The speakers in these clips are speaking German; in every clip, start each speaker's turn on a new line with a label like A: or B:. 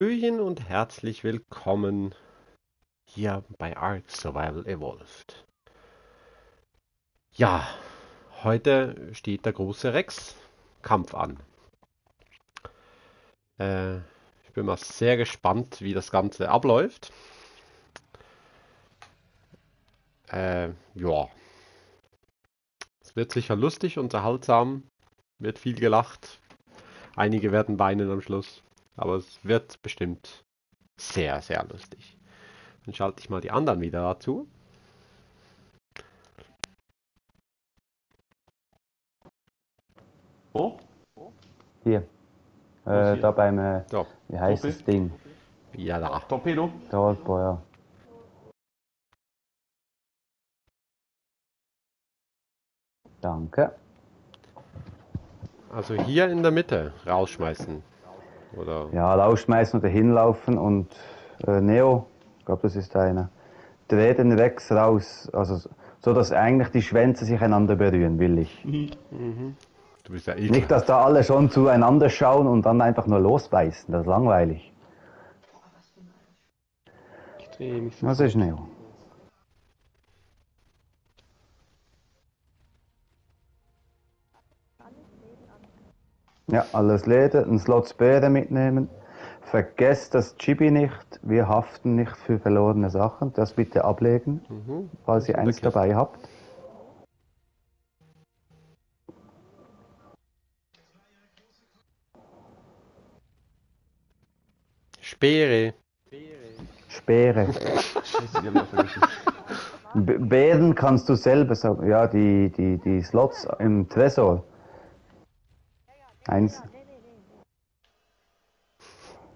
A: Hallöchen und herzlich willkommen hier bei Ark Survival Evolved. Ja, heute steht der große Rex-Kampf an. Äh, ich bin mal sehr gespannt, wie das Ganze abläuft. Äh, ja. Es wird sicher lustig, unterhaltsam, wird viel gelacht. Einige werden weinen am Schluss. Aber es wird bestimmt sehr, sehr lustig. Dann schalte ich mal die anderen wieder dazu.
B: Wo?
C: Hier. Äh,
B: hier?
C: da beim, äh,
A: So,
C: wie heißt
B: Okay.
C: das Ding?
A: ja da.
B: Torpedo?
C: Der Oldboy, ja. Danke.
A: Also hier in der Mitte rausschmeißen. Oder
C: Ja, rausschmeißen oder hinlaufen und äh, Neo, ich glaube, das ist einer. Dreh den Rex raus, also so, dass eigentlich die Schwänze sich einander berühren, will ich.
A: du bist ja eh
C: Nicht, dass da alle schon zueinander schauen und dann einfach nur losbeißen, das ist langweilig.
B: Ich drehe mich so.
C: Was ist Neo? Ja, alles Leder, einen Slot Beere mitnehmen. Vergesst das Chibi nicht. Wir haften nicht für verlorene Sachen. Das bitte ablegen,
A: Mhm.
C: falls ihr eins dabei habt.
A: Speere.
C: Speere.
B: Scheiße, die haben wir vergessen.
C: B Beeren kannst du selber sagen. Ja, die, die, die Slots im Tresor. Eins.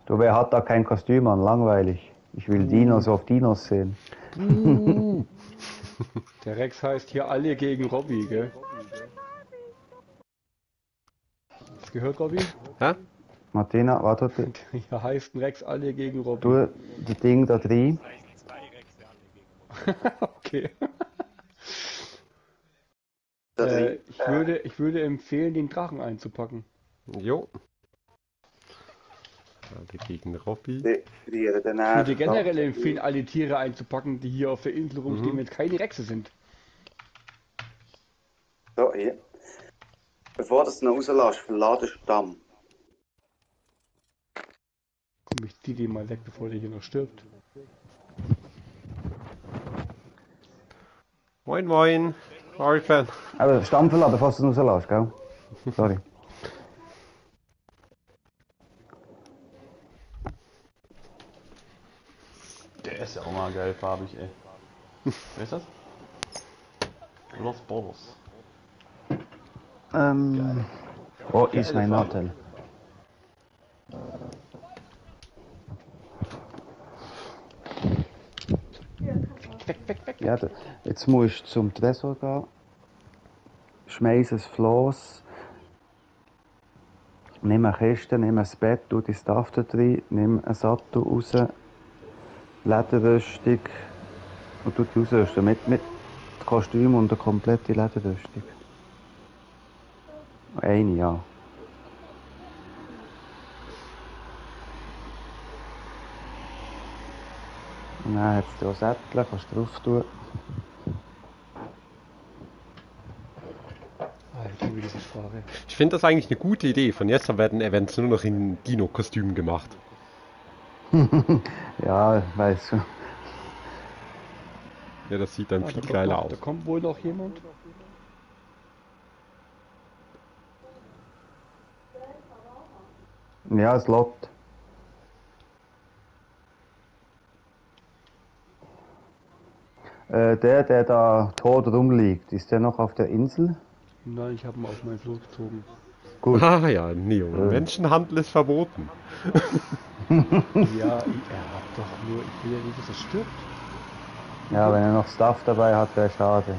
C: Du, wer hat da kein Kostüm an? Langweilig. Ich will Dinos auf Dinos sehen.
B: Der Rex heißt hier alle gegen Robby, gell? Hast du gehört, Robby?
A: Hä?
C: Martina, warte,
B: Hier heißt ein Rex alle gegen Robby.
C: du die Ding da drin.
B: okay. Äh, ich, würde, ich würde empfehlen, den Drachen einzupacken.
A: Jo. Alle gegen Robby.
C: Den
B: Ich würde generell empfehlen, alle Tiere einzupacken, die hier auf der Insel rumstehen,
A: Mhm.
B: wenn es keine Rexe sind.
D: So, hier. Bevor du es noch rauslässt, verlade den Stamm.
B: Komm, ich zieh den mal weg, bevor der hier noch stirbt.
A: Moin moin. Arkan.
C: Aber Stamm verladen, bevor du es rauslässt, gell? Sorry.
B: Ist ja auch mal geil farbig, ey. Wer ist das? Lost Balls.
C: Ähm, wo ist mein Nattel?
B: Weg, weg, weg.
C: Ja, jetzt musst du zum Tresor gehen. Schmeiß ein Floss. Nimm eine Kiste, nimm ein Bett, tu die Stuff da drin, nimm einen Sattel raus, Lederrüstung und tu die ausrüsten mit, mit Kostüm und eine komplette Lederrüstung. Eine, ja. Und dann hat es auch Sättel, kannst du drauf tun.
B: Ich
A: finde das eigentlich eine gute Idee. Von jetzt an werden Events nur noch in Dino-Kostümen gemacht.
C: Ja, weißt du.
A: Ja, das sieht dann
B: Ah,
A: viel
B: da,
A: geiler
B: noch,
A: aus.
B: da kommt wohl noch jemand.
C: Ja, es Lot. Äh, der, der da tot rumliegt, ist der noch auf der Insel?
B: Nein, ich habe ihn auf meinen Floß gezogen.
C: Gut.
A: Ah ja, Neo. Menschenhandel ist verboten.
B: Ja, er hat doch nur, ich will ja nicht, dass er stirbt.
C: Ja, wenn er noch Stuff dabei hat, wäre schade.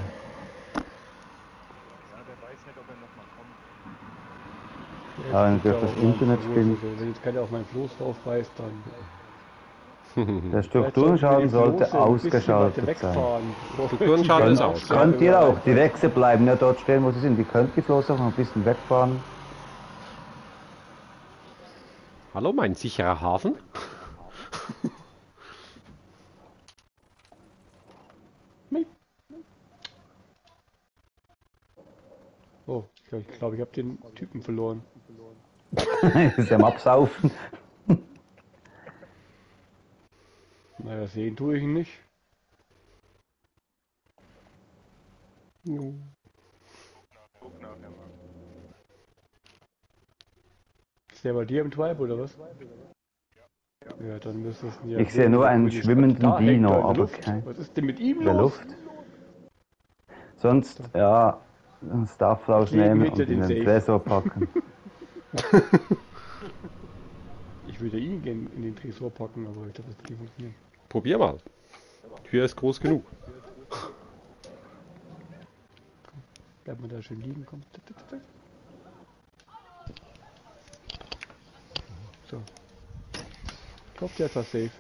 C: Ja, wenn
B: Jetzt
C: durch
B: geht er
C: das
B: auf meinen
C: Internet
B: Floß,
C: spinnt.
B: Also, wenn jetzt keiner auf meinen Floß draufreißt, dann...
C: Der Strukturenschaden sollte ausgeschaltet sein.
A: Strukturenschaden ist
C: Könnt,
A: aus.
C: könnt ihr auch, die Rechse bleiben ja dort stehen, wo sie sind. Die könnt die Flosse auch noch ein bisschen wegfahren.
A: Hallo, mein sicherer Hafen.
E: oh, ich glaube, ich, glaub, ich habe den Typen verloren.
C: ist am Absaufen.
E: naja, sehen tue ich ihn nicht. No. Ist der bei dir im Tribe oder was? Ja, dann müsste es ja.
C: Ich sehe nur einen
E: die-
C: schwimmenden
E: Da
C: Dino, aber kein-
E: Was ist denn mit ihm
C: in der
E: los?
C: Luft. Sonst, ja, einen Stuff rausnehmen und in
E: den.
C: Tresor packen.
E: Ich würde ihn gerne in den Tresor packen, aber ich glaube, das wird nicht funktionieren.
A: Probier mal. Tür ist groß genug.
E: Bleibt man da schön liegen, komm. So. Ich glaube, der ist das safe.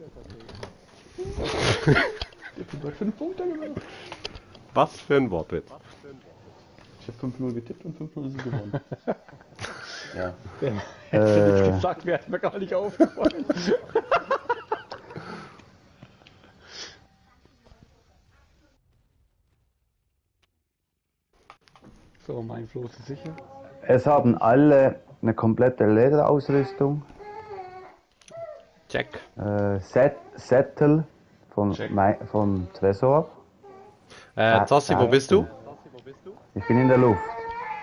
E: Der hat dort fünf Punkte gemacht.
A: Was für ein Wortwitz.
B: Ich habe 5-0 getippt und 5-0 ist gewonnen. ja.
E: Hättest du
C: Äh.
E: nicht gesagt, wäre mir gar nicht aufgefallen. so, mein Floß ist sicher.
C: Es haben alle eine komplette Lederausrüstung.
A: Check.
C: Äh, Set, Sättel vom,
B: Check.
C: Mei- vom Tresor.
A: Äh, Zassi, wo bist du?
C: Ich bin in der Luft.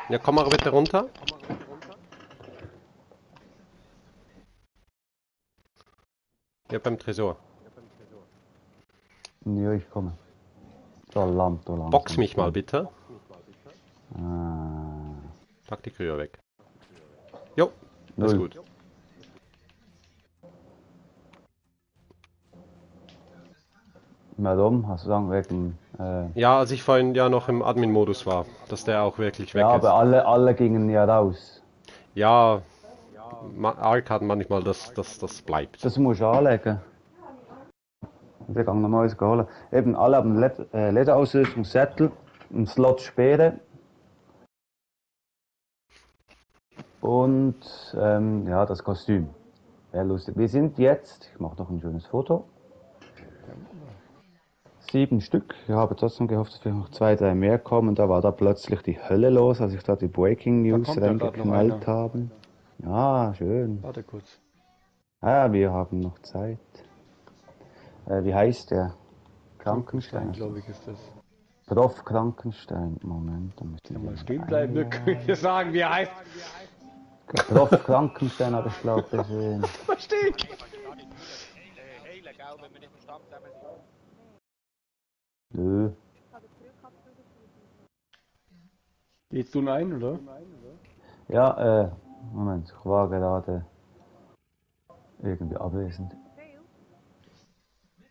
A: Ja, komm mal bitte runter. Ja, beim Tresor.
C: Ja, ich komme. So, Land, oh Land.
A: Box mich mal bitte.
C: Ah,
A: Pack die Krühe weg. Jo, ist
C: Null.
A: Gut.
C: warum? Hast du sagen, wegen. Äh,
A: Ja, als ich vorhin ja noch im Admin-Modus war, dass der auch wirklich weg
C: ja,
A: ist.
C: aber alle, alle gingen ja raus.
A: Ja, Arc hat manchmal, dass das, das bleibt.
C: Das musst du anlegen. Wir gehen noch Neues holen. Eben, alle haben Led äh, Lederausrüstung, Sättel, einen Slot Speere. Und ähm, ja, das Kostüm. Wäre lustig. Wir sind jetzt, ich mache noch ein schönes Foto. Sieben Stück. Ich habe trotzdem gehofft, dass vielleicht noch zwei, drei mehr kommen. Da war da plötzlich die Hölle los, als ich da die Breaking News
E: ja
C: reingeknallt
E: einer.
C: haben. Ja, schön.
E: Warte kurz.
C: Ah, wir haben noch Zeit. Äh, wie heißt der?
E: Frankenstein,
C: Krankenstein.
E: glaube ich, ist das.
C: Prof. Krankenstein. Moment, da müssen wir
E: mal stehen bleiben, wir können dir sagen, wie er heißt.
C: Prof. Krankenstein habe ich glaube gesehen.
E: Verstehe
F: Hele gauw, wenn wir nicht verstanden haben.
C: Nö.
E: Geht's du ein, oder?
C: Ja, äh, Moment, ich war gerade irgendwie abwesend.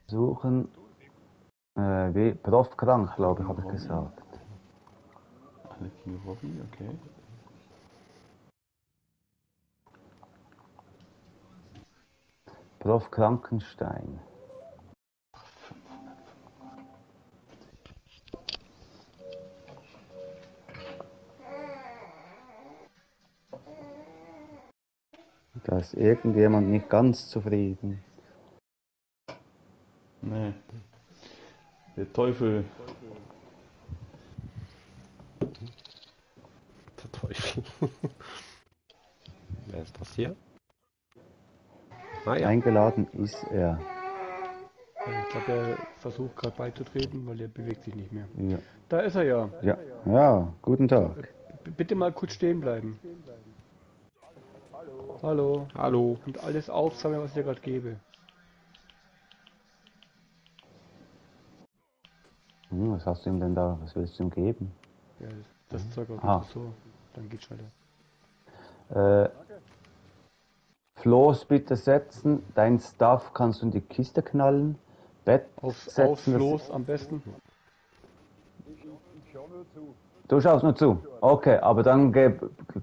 C: Suchen. Äh, wie? Prof. Krank, glaube ich, habe ich gesagt.
B: Alle King Robbie, okay.
C: Prof. Krankenstein. Da ist irgendjemand nicht ganz zufrieden.
B: Nee. Der Teufel.
A: Der Teufel. Wer ist das hier? Ah ja.
C: Eingeladen ist er.
E: Ich glaube, er versucht gerade beizutreten, weil er bewegt sich nicht mehr.
C: Ja.
E: Da ist er ja.
C: Ja, ja guten Tag.
E: B bitte mal kurz stehen bleiben. Hallo.
A: Hallo.
E: Und alles aufsammeln, was ich dir gerade gebe.
C: Hm, was hast du ihm denn da? Was willst du ihm geben?
E: Ja, das, das Zeug auf
C: Ah.
E: so. Dann geht's schneller.
C: Äh, Floß bitte setzen. Dein Stuff kannst du in die Kiste knallen. Bett
E: Aufs, aufs
C: setzen. das-
E: Los am besten.
C: Du schaust nur zu. Okay, aber dann geh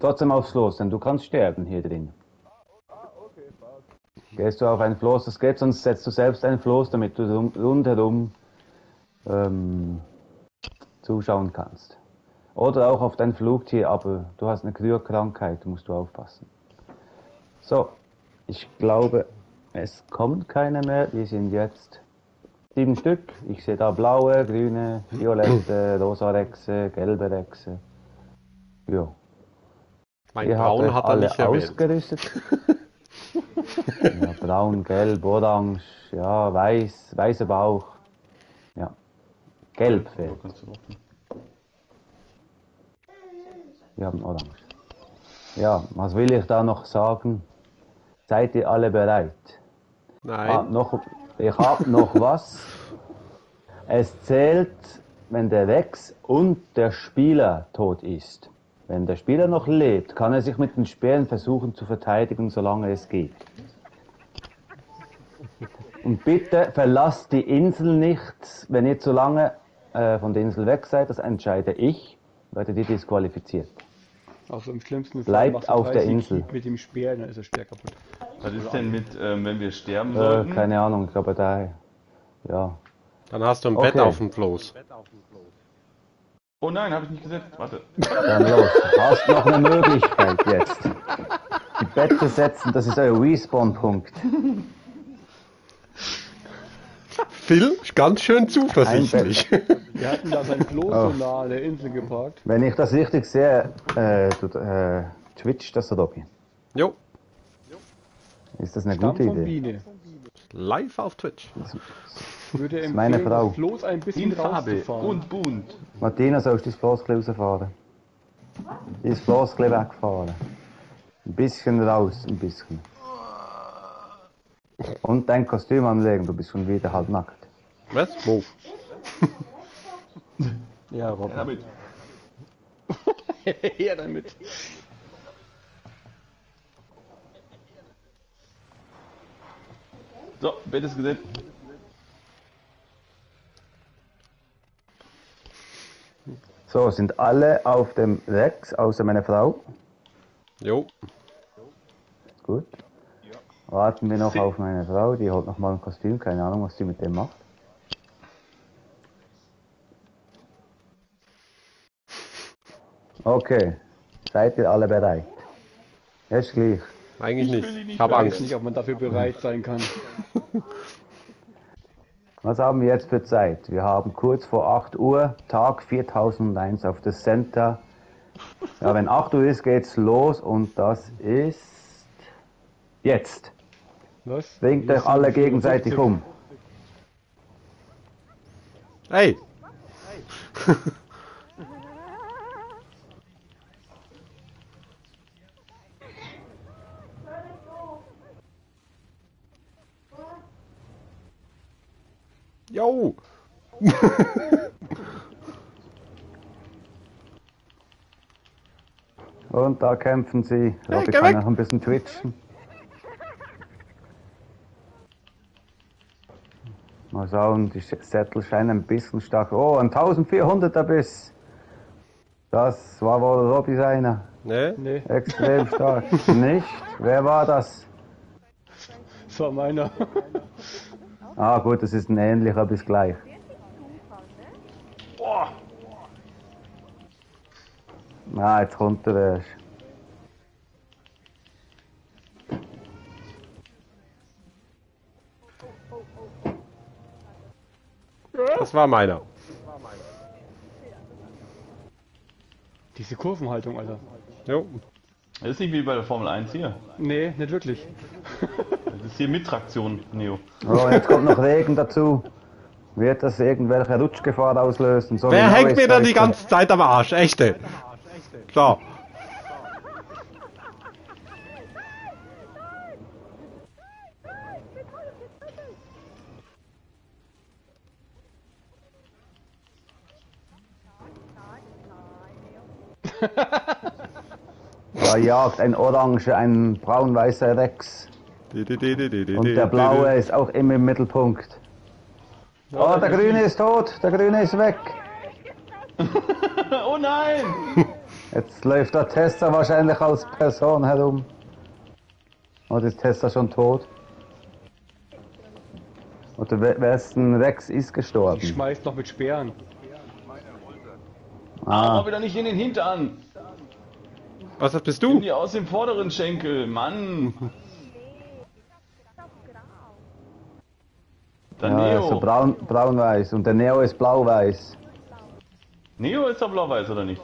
C: trotzdem aufs Floß, denn du kannst sterben hier drin. Gehst du auf ein Floß, das geht, sonst setzt du selbst ein Floß, damit du rum- rundherum ähm, zuschauen kannst. Oder auch auf dein Flugtier, aber du hast eine Kryokrankheit, musst du aufpassen. So, ich glaube, es kommen keine mehr. Wir sind jetzt sieben Stück. Ich sehe da blaue, grüne, violette, rosa Rechse, gelbe Rechse. Ja,
A: Mein
C: Ihr
A: Braun hat er
C: alle
A: nicht erwähnt.
C: ausgerüstet. ja, braun, gelb, orange, ja, weiß, weißer Bauch. Ja. Gelb fehlt. Wir haben orange. Ja, was will ich da noch sagen? Seid ihr alle bereit? Ah,
A: Nein.
C: noch, ich habe noch was. Es zählt, wenn der Rex und der Spieler tot ist. Wenn der Spieler noch lebt, kann er sich mit den Speeren versuchen zu verteidigen, solange es geht. Und bitte verlasst die Insel nicht. Wenn ihr zu lange äh, von der Insel weg seid, das entscheide ich, werdet ihr disqualifiziert.
E: Also im schlimmsten
C: Bleibt
E: machst du
C: auf der
E: 30
C: Insel.
E: Mit dem Speer, dann ist er Speer kaputt.
B: Was ist denn mit, ähm, wenn wir sterben
C: Äh,
B: sollten?
C: keine Ahnung, ich glaube da. Ja.
A: Dann hast du ein
C: Okay.
A: Bett auf dem Floß.
B: Oh nein, habe ich nicht gesetzt. Warte.
C: Dann los. Hast noch eine Möglichkeit jetzt. Die Bette setzen, das ist euer Respawn-Punkt.
A: Phil, ganz schön zuversichtlich.
E: Wir hatten da sein Floß
C: Oh.
E: so nah an der Insel geparkt.
C: Wenn ich das richtig sehe, äh, tut, äh, Twitch das Robby.
A: jo,
C: Ist das eine
E: Stamm
C: gute Idee?
E: Biene.
A: live auf Twitch.
E: Würde empfehlen,
C: meine Frau.
E: das Floß ein bisschen
B: In Farbe
E: rauszufahren.
B: und bunt.
C: Martina, sollst du das Floskle rausfahren? Das Floskle wegfahren. Ein bisschen raus, ein bisschen. Und dein Kostüm anlegen, du bist schon wieder halb nackt.
A: Was? Wo?
E: Ja, Rob.
B: Damit.
E: ja, damit.
B: So, Bett ist gesetzt.
C: So, sind alle auf dem Rex, außer meine Frau.
A: Jo,
C: Gut. Warten wir noch
B: Sie-
C: auf meine Frau, die holt noch mal ein Kostüm, keine Ahnung, was sie mit dem macht. Okay, seid ihr alle bereit? Jetzt gleich.
A: eigentlich
B: Ich
A: nicht. Ich habe
B: mehr
E: Ich weiß
A: Angst.
E: nicht, ob man dafür bereit sein kann.
C: Was haben wir jetzt für Zeit? Wir haben kurz vor 8 Uhr, Tag 4001 auf das Center. Ja, wenn 8 Uhr ist, geht's los und das ist jetzt.
E: Was?
C: Bringt euch alle gegenseitig um.
A: Hey! Jo!
C: Und da kämpfen sie. Robby
A: geh
C: kann
A: weg.
C: noch ein bisschen twitchen. Mal schauen, die Sättel scheinen ein bisschen stark. Oh, ein 1400er Biss. Das war wohl Robby seiner.
A: Ne?
E: Nee,
C: Extrem stark. Nicht? Wer war das?
E: das war meiner.
C: Ah gut, das ist ein ähnlicher bis gleich.
B: Boah.
C: Ah, jetzt kommt der
A: Das war meiner.
E: Diese Kurvenhaltung, Alter.
A: Jo.
B: Das ist nicht wie bei der Formel 1 hier.
E: Nee, nicht wirklich.
B: Das ist hier mit Traktion, Neo.
C: Oh, jetzt kommt noch Regen dazu. Wird das irgendwelche Rutschgefahr auslösen? So
A: Wer hängt mir dann die ganze Zeit am Arsch? Echte. So.
C: Da jagt ein Orange, ein braun-weißer Rex. Und der blaue ist auch immer im Mittelpunkt. Oh, der grüne ist tot, der grüne ist weg.
B: oh nein!
C: Jetzt läuft der Tester wahrscheinlich als Person herum. Oder ist Tester schon tot? Oder we- wessen Rex ist
E: Ich
C: gestorben?
E: schmeiß noch mit Speeren.
B: Aber
C: Ah,
B: wieder nicht in den Hintern.
A: Was das bist
B: Nimm
A: du?
B: die aus dem vorderen Schenkel, Mann. Der
C: ja,
B: Neo.
C: so braun, braun-weiß. Und der Neo ist blau-weiß.
B: Neo ist doch blau-weiß, oder nicht?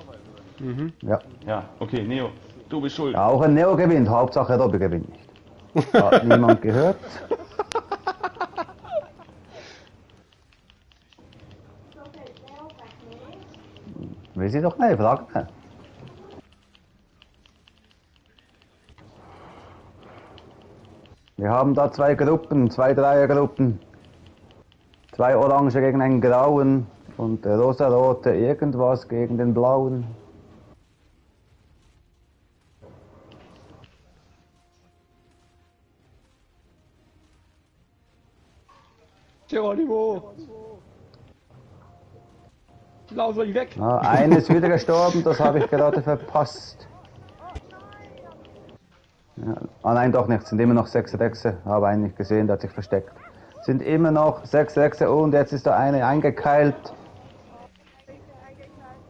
E: Mhm.
C: Ja.
B: Ja, okay, Neo. Du bist schuld.
C: Ja, auch ein Neo gewinnt, Hauptsache Robby gewinnt nicht. Hat niemand gehört? Will sie doch nicht, frag nicht. Haben da zwei Gruppen, zwei Dreiergruppen. Zwei Orange gegen einen Grauen und der rosa-rote irgendwas gegen den Blauen.
E: Geronimo! Lauf soll ich weg!
C: Ah, eine ist wieder gestorben, das habe ich gerade verpasst. Ja, ah nein, doch nicht, sind immer noch sechs Rechse, habe einen nicht gesehen, der hat sich versteckt. Sind immer noch sechs Rechse und jetzt ist da eine eingekeilt.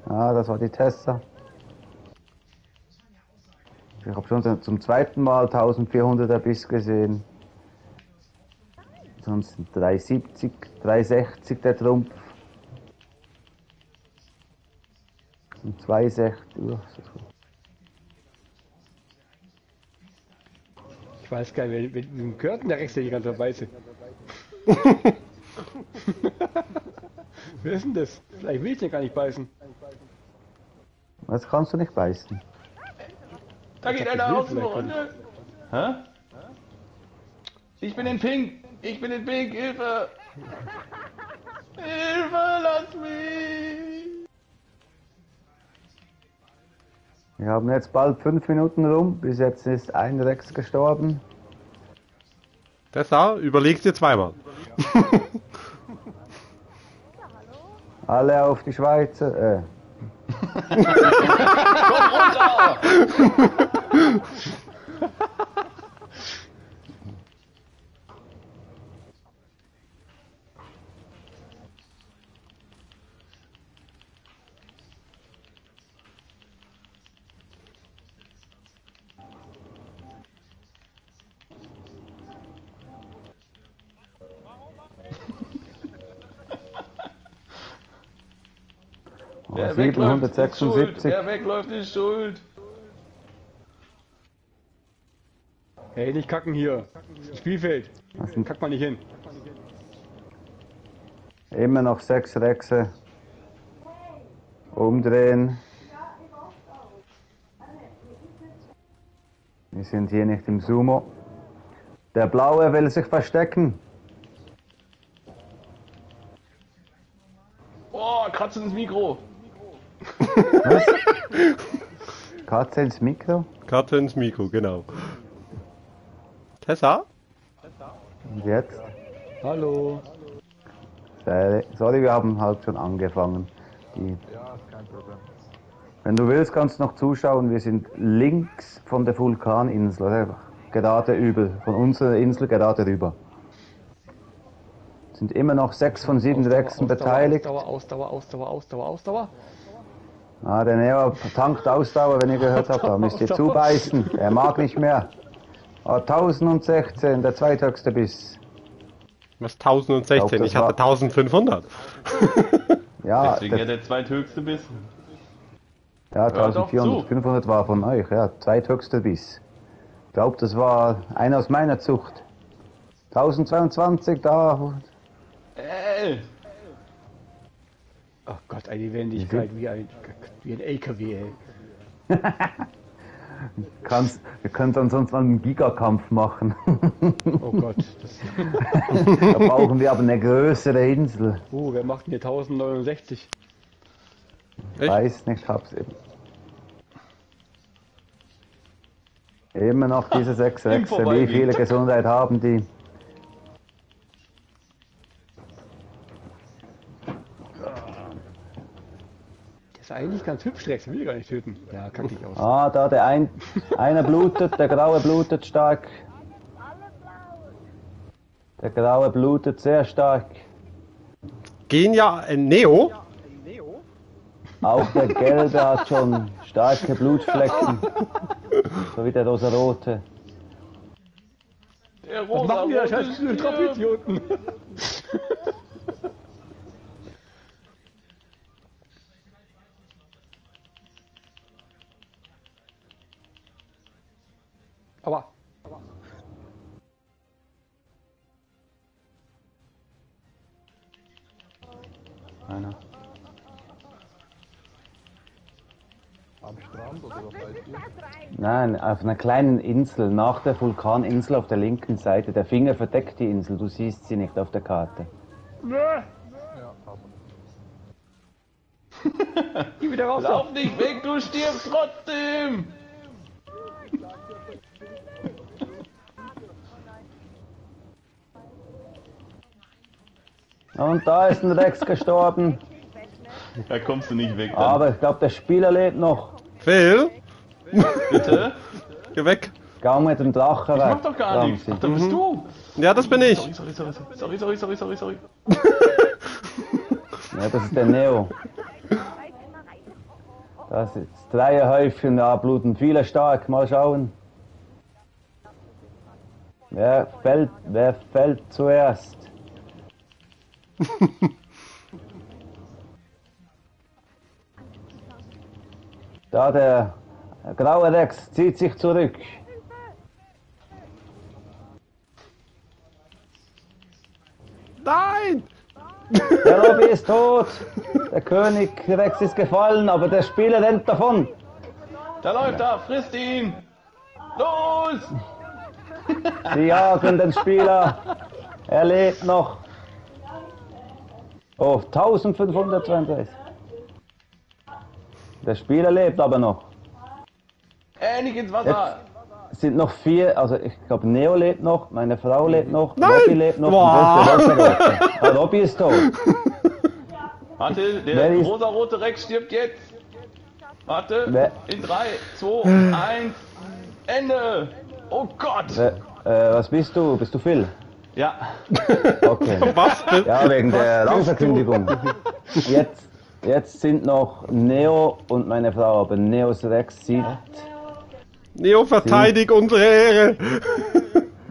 C: Ah, das war die Tessa. Ich habe schon zum zweiten Mal 1400er Biss gesehen. Sonst sind 370, 360 der Trumpf. Und 260. Uah, so gut.
E: Ich weiß gar nicht, wer, wer gehört denn der Rechts, der die ganze Zeit beiße? wer ist denn das? Vielleicht will ich den gar nicht beißen.
C: Das kannst du nicht beißen.
B: Da geht einer außen runter. Hä? Ich bin in Pink. Ich bin in Pink. Hilfe. Hilfe, lass mich.
C: Wir haben jetzt bald fünf Minuten rum. Bis jetzt ist ein Rex gestorben.
A: Tessa, überlegst dir zweimal.
C: Alle auf die Schweizer. Äh,
B: Wer wegläuft, ist schuld.
C: 776.
B: Wer wegläuft, ist schuld.
E: Hey, nicht kacken hier. Spielfeld. Kack mal nicht hin.
C: Immer noch sechs Rexe. Umdrehen. Wir sind hier nicht im Sumo. Der Blaue will sich verstecken.
B: Oh, kratzt ins Mikro.
C: Was? Katze ins Mikro.
A: Karte ins Mikro, genau. Tessa?
C: Und jetzt?
E: Hallo.
C: Sorry, sorry, wir haben halt schon angefangen. Die Wenn du willst, kannst du noch zuschauen. Wir sind links von der Vulkaninsel, oder? gerade über, von unserer Insel gerade rüber. Sind immer noch sechs von sieben Rexen beteiligt.
E: Ausdauer, Ausdauer, Ausdauer, Ausdauer, Ausdauer.
C: Ah, der Neo tankt Ausdauer, wenn ihr gehört habt, da müsst ihr zubeißen. Er mag nicht mehr. Ah, 1016, der zweithöchste Biss.
A: Was 1016?
C: Ich glaub,
A: Ich, hatte
C: war-
A: 1500.
C: Ja,
B: Deswegen ja
C: der,
B: der zweithöchste Biss.
C: ja
B: Hör doch
C: 1400,
B: zu.
C: 500 war von euch, ja, zweithöchster Biss. Ich glaube, das war einer aus meiner Zucht. 1022, da,
B: Ey!
E: Oh Gott, eine Wendigkeit wie ein, wie ein LKW, ey.
C: kannst, wir können dann sonst mal einen Gigakampf machen.
E: Oh Gott. Das,
C: da brauchen wir aber eine größere Insel.
E: oh, wer macht denn hier 1069?
A: Echt?
C: Weiß nicht, hab's eben. Immer noch diese sechs
B: im
C: Rechse. Wie viele Gesundheit haben die?
E: Ist eigentlich ganz hübsch, Rex. Will gar nicht töten. Ja, kack dich aus.
C: Ah, da der ein, einer blutet, der Graue blutet stark. Der Graue blutet sehr stark.
A: Genia äh, Neo?
C: Auch der Gelbe hat schon starke Blutflecken. So wie der rosarote.
B: Der
E: Was machen die da? Scheiß
B: Stier.
C: Nein, auf einer kleinen Insel, nach der Vulkaninsel auf der linken Seite. Der Finger verdeckt die Insel, du siehst sie nicht auf der Karte.
G: Ja, aber.
E: Geh wieder raus.
B: Lauf nicht weg, du stirbst trotzdem!
C: Und da ist ein Rex gestorben.
B: Da kommst du nicht weg. Dann.
C: Aber ich glaube, der Spieler lebt noch.
A: Phil,
B: Bitte?
A: geh weg.
C: Geh mit dem Drachen
B: Ich
C: weg.
B: mach doch gar nichts. Ach, da bist du.
A: Ja, das bin ich.
B: Sorry, sorry, sorry, sorry, sorry, sorry, sorry, sorry.
C: Ja, das ist der Neo. Das ist das Dreierhäufchen, da bluten viele stark. Mal schauen. Wer fällt, wer fällt zuerst? da der graue Rex zieht sich zurück.
A: Nein!
C: Der Robby ist tot. Der König Rex ist gefallen, aber der Spieler rennt davon.
B: Da läuft er, frisst ihn! Los!
C: Sie jagen den Spieler. Er lebt noch. Oh, 1532. Der Spieler lebt aber noch.
B: Äh, nicht ins Wasser!
C: Es sind noch vier, also ich glaube Neo lebt noch, meine Frau lebt noch,
A: Nein!
C: Robby lebt noch.
A: Boah.
C: und Leute. Ah, Robby ist tot.
B: Warte,
C: Wer
B: der
C: ist-
B: rosarote Rex stirbt jetzt! Warte,
C: Wer-
B: in 3, 2, 1, Ende! Oh Gott!
C: Äh, äh, was bist du? Bist du Phil?
B: Ja,
C: Okay.
A: Was denn?
C: Ja, wegen der Rangverkündigung. Jetzt, jetzt sind noch Neo und meine Frau, aber Neos Rex sieht.
A: Neo, verteidig unsere Ehre.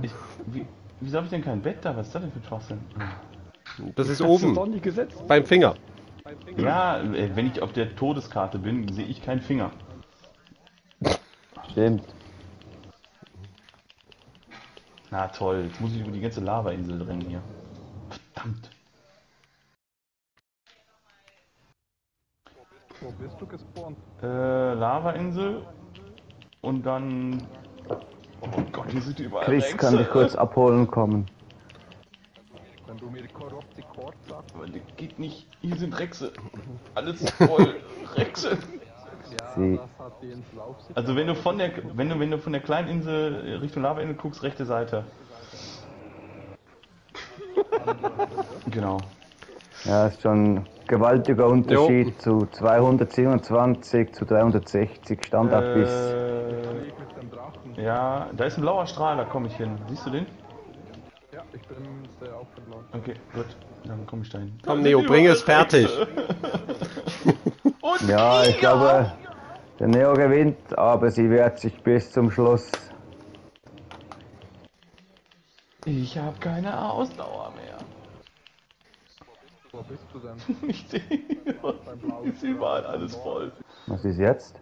B: ich, wie, wieso habe ich denn kein Bett da? Was ist das denn für ein Schwachsinn?
A: Das ist
E: Hast du
A: oben,
E: doch nicht gesetzt?
A: beim Finger.
B: Ja, äh, wenn ich auf der Todeskarte bin, sehe ich keinen Finger.
C: Stimmt.
B: Na toll, jetzt muss ich über die ganze Lavainsel rennen hier. Verdammt.
G: Wo bist du gespawnt?
B: Äh, Lavainsel und dann. Oh Gott, hier sind überall
C: Chris
B: Rexe.
C: kann dich kurz abholen kommen.
G: Wenn du mir Corrupti Cord sagst,
B: Aber das geht nicht. Hier sind Rexe. Alles voll Rexe.
G: ja,
C: Sie-
G: das hat die ins Laufsicht.
B: Also wenn du von der wenn du wenn du von der kleinen Insel äh, Richtung Lavainsel guckst, rechte Seite. Genau.
C: Ja, ist schon gewaltiger Unterschied zu 227 zu 360 Standard bis.
B: Äh,
G: Drachen.
B: ja, da ist ein blauer Strahl, da komme ich hin. Siehst du den?
G: Ja, ich bin sehr aufgeladen.
B: Okay, gut. Dann komme ich da hin.
A: Komm, Neo, bring es fertig.
B: Und
C: Ja, ich glaube, der Neo gewinnt, aber sie wehrt sich bis zum Schluss.
B: Ich habe keine Ausdauer mehr.
G: Wo bist du denn?
B: Ich sehe. Ist überall alles voll.
C: Was ist jetzt?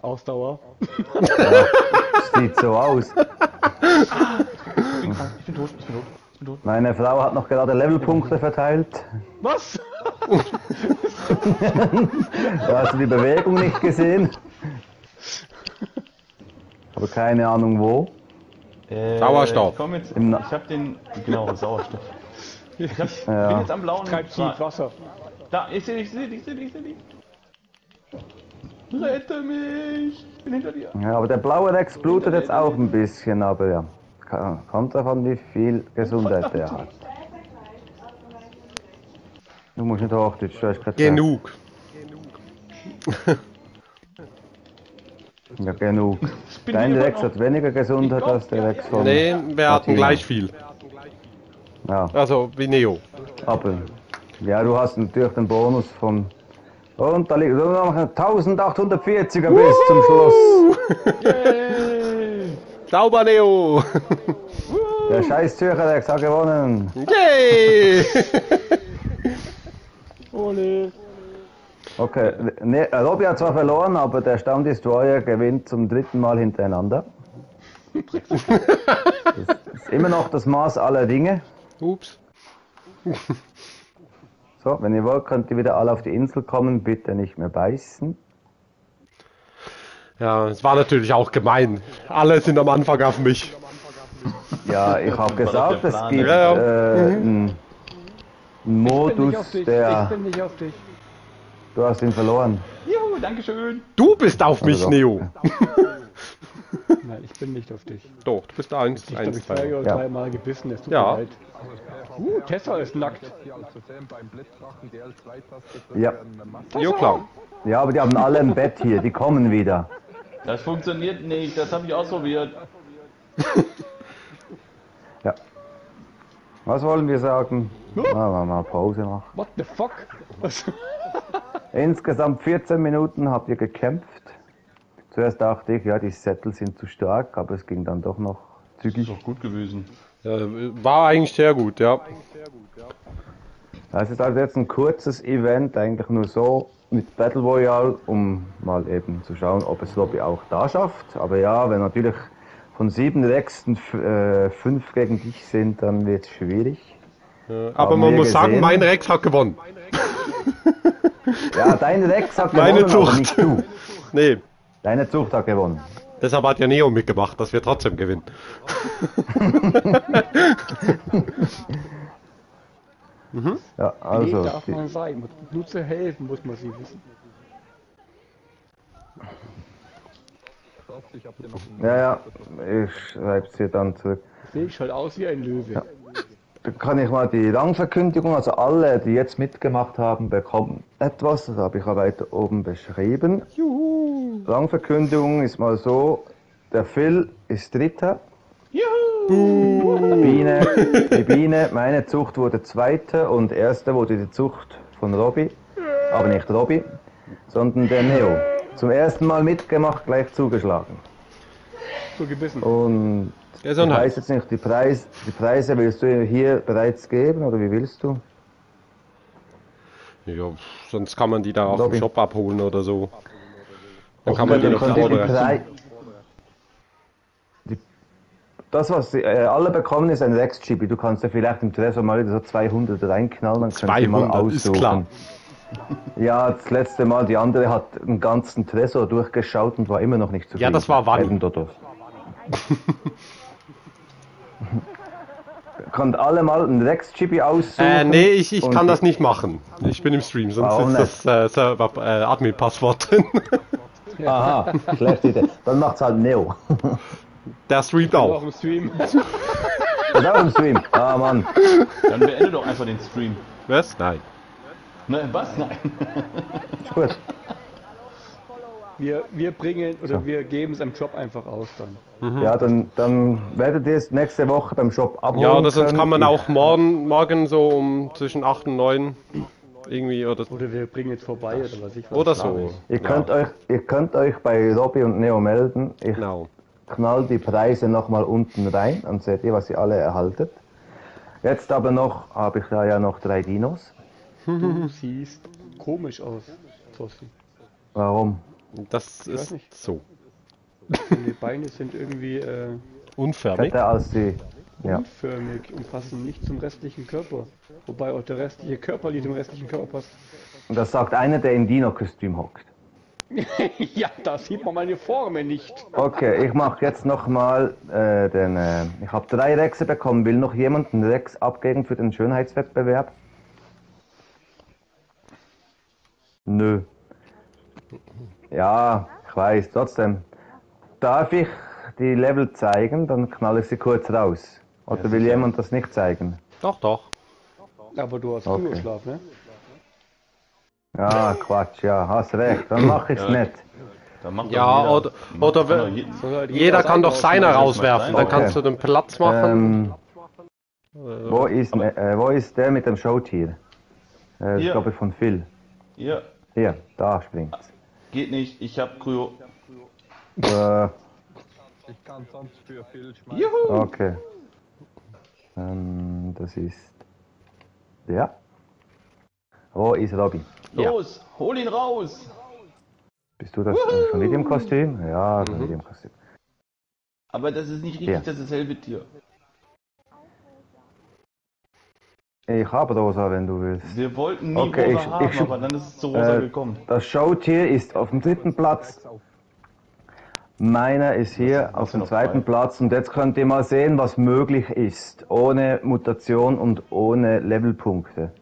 E: Ausdauer.
C: Sieht so aus.
B: Ich bin krank, ich bin tot, ich bin tot, ich bin tot.
C: Meine Frau hat noch gerade Levelpunkte verteilt.
E: Was?
C: Da hast du die Bewegung nicht gesehen. Aber keine Ahnung wo.
B: Äh,
A: Sauerstoff.
B: Ich, jetzt, ich habe den. Genau, Sauerstoff. Ich hab,
C: Ja.
B: bin jetzt am blauen
E: Treibt tief Wasser.
B: Da, ich sehe dich, ich sehe dich, ich sehe dich, ich sehe dich. Rette mich! Ich bin hinter dir.
C: Ja, aber der blaue Rex blutet jetzt auch ein bisschen, aber ja. Kommt davon, wie viel Gesundheit er hat. Du musst nicht Hochdeutsch, du hast gerade gesagt.
A: Genug.
C: Ja, genug. Dein Rex hat weniger Gesundheit als der Rex von.
A: Nee, wir hatten gleich viel.
C: Ja,
A: Also, wie Neo.
C: aber. Ja, du hast natürlich den Bonus von. Und da liegt nur noch ein 1840er bis zum Schluss.
A: Sauber, Neo.
C: Der scheiß Zürcher Rex hat gewonnen.
A: Yay!
E: Ole.
C: Okay, ne, Robby hat zwar verloren, aber der Stammdestroyer gewinnt zum dritten Mal hintereinander. Das ist immer noch das Maß aller Dinge.
A: Ups.
C: So, wenn ihr wollt, könnt ihr wieder alle auf die Insel kommen. Bitte nicht mehr beißen.
A: Ja, es war natürlich auch gemein. Alle sind am Anfang auf mich.
C: Ja, ich habe gesagt, es gibt
A: Ja, ja.
C: äh, einen einen
E: Ich bin nicht
C: Modus,
E: auf dich. Ich
C: der.
E: bin nicht auf dich.
C: Du hast ihn verloren.
B: Juhu, Dankeschön.
A: Du bist auf mich,
C: Also.
A: Neo.
E: Nein, ich bin nicht auf dich.
A: Doch, du bist eins,
E: Ich habe
A: eins,
E: zwei oder
C: Ja.
E: dreimal gebissen, es tut
A: Ja.
E: mir leid. Uh, Tessa ist nackt.
G: Die sehen beim Blitzdrachen die L2-Taste
C: Ja.
A: Jo, klar.
C: Ja, aber die haben alle ein Bett hier, die kommen wieder.
B: Das funktioniert nicht, das habe ich ausprobiert.
C: Ja. Was wollen wir sagen? Ah, mal, mal Pause machen.
E: What the fuck?
C: Insgesamt 14 Minuten habt ihr gekämpft. Zuerst dachte ich, ja, die Sättel sind zu stark, aber es ging dann doch noch zügig.
B: Ist doch gut gewesen.
A: Ja, war eigentlich sehr gut, ja.
C: Das ist also jetzt ein kurzes Event, eigentlich nur so mit Battle Royale, um mal eben zu schauen, ob es Lobby auch da schafft. Aber ja, wenn natürlich von sieben Rexen äh, fünf gegen dich sind, dann wird es schwierig.
A: Aber
C: Haben
A: man muss sagen,
C: gesehen.
A: mein Rex hat gewonnen.
C: Ja, dein Rex hat
A: Meine
C: gewonnen, aber
A: Zucht.
C: nicht du.
A: Nee,
C: Deine Zucht hat gewonnen.
A: deshalb hat ja Neo mitgemacht, dass wir trotzdem gewinnen.
C: Ja,
E: Wie
C: also,
E: darf
C: die,
E: man sein? Nur zu helfen muss man sie wissen.
C: Ja, ja, ich schreib's dir dann zurück.
E: Sehe ich halt aus wie ein Löwe.
C: Dann kann ich mal die Rangverkündigung, also alle, die jetzt mitgemacht haben, bekommen etwas, das habe ich ja weiter oben beschrieben. Rangverkündigung ist mal so, der Phil ist Dritter. Biene, die Biene, meine Zucht wurde Zweiter und Erster wurde die Zucht von Robby, aber nicht Robby, sondern der Neo. Zum ersten Mal mitgemacht, gleich zugeschlagen.
E: So gebissen.
C: Und ich
A: Gesundheit.
C: weiß jetzt nicht, die, Preis, die Preise willst du hier bereits geben oder wie willst du?
A: Ja, sonst kann man die da auf dem. Shop abholen oder so. Dann kann man die noch
C: die, Das, was sie, äh, alle bekommen, ist ein Rex-Chibi. Du kannst ja vielleicht im Tresor mal wieder so 200 reinknallen, dann könnt ihr mal
A: 200, ist
C: aussuchen.
A: klar.
C: Ja, das letzte Mal, die andere hat einen ganzen Tresor durchgeschaut und war immer noch nicht zufrieden.
A: Ja, das war Wanni.
C: Könnt alle mal einen Rex-Chibi aussuchen.
A: Äh, nee, ich, ich kann das nicht machen. Ich bin im Stream, sonst
C: Warum
A: ist das äh, Server äh, Admin-Passwort drin.
C: Aha, schlechte Idee. Dann macht's halt Neo.
A: Der streamt
E: Auch
A: auch.
E: im Stream.
C: Oder auch im Stream. Ah, Mann.
B: Dann beende doch einfach den Stream.
A: Was? Nein.
B: Ne, was? Nein.
C: Ist gut.
E: Wir, wir bringen oder wir geben es am Job einfach aus dann.
C: Ja, dann, dann werdet ihr es nächste Woche beim Shop abholen
A: Ja, oder sonst kann man auch morgen, morgen so um zwischen 8 und 9 irgendwie oder,
E: Oder wir bringen jetzt vorbei oder was ich was.
A: oder so.
C: Ihr könnt, euch, ihr könnt euch bei Robby und Neo melden. Ich
A: Genau.
C: knall die Preise nochmal unten rein, dann seht ihr, was ihr alle erhaltet. Jetzt aber noch, habe ich da ja noch drei Dinos.
E: Du siehst komisch aus, Fossi.
C: Warum?
A: Das
E: weiß
A: ist
E: nicht.
A: so.
E: Die Beine sind irgendwie äh,
A: Unförmig.
C: Fetter als die. Ja.
E: unförmig und passen nicht zum restlichen Körper. Wobei auch der restliche Körper nicht zum restlichen Körper passt.
C: Und das sagt einer, der im Dino-Kostüm hockt.
E: ja, da sieht man meine Formen nicht.
C: Okay, ich mache jetzt nochmal äh, den. Äh, ich habe drei Rexe bekommen. Will noch jemand einen Rex abgeben für den Schönheitswettbewerb? Nö. Ja, ich weiß, trotzdem. Darf ich die Level zeigen? Dann knall ich sie kurz raus. Oder will jemand das nicht zeigen?
A: Doch, doch.
E: Aber du hast
C: Okay.
E: Kryoschlaf, ne?
C: Ja, Quatsch, ja, hast recht. Dann mache ich's
B: Ja.
C: nicht.
B: Dann
A: Ja,
B: doch
A: oder,
B: jeder.
A: oder
B: Kann doch
A: we-
B: je-
E: Soll halt
A: jeder kann doch seiner rauswerfen. Dann
C: Okay.
A: kannst du den Platz machen.
C: Ähm,
A: Äh,
C: wo, ist, äh, wo ist der mit dem Showtier? Äh, ich
B: Hier.
C: glaube von Phil.
B: Ja,
C: Hier, da springt's.
B: Geht nicht. Ich hab Kryo.
C: Äh,
G: Ich kann sonst für Phil schmeißen.
B: Juhu!
C: okay. Ähm, das ist der. Wo ist?
A: Ja.
B: Los, hol ihn raus!
C: Bist du das äh, schon mit im Kostüm? Ja, schon
A: Mhm.
C: mit im Kostüm.
B: Aber das ist nicht richtig,
C: Ja.
B: das ist dasselbe Tier.
C: Ich habe rosa, wenn du willst.
B: Wir wollten nie
C: Okay,
B: rosa
C: ich-
B: haben,
C: ich-
B: aber dann ist es zu rosa
C: Äh,
B: gekommen.
C: Das Showtier ist auf dem dritten Platz. Meiner ist hier auf dem zweiten
B: zwei.
C: Platz und jetzt könnt ihr mal sehen, was möglich ist, ohne Mutation und ohne Levelpunkte.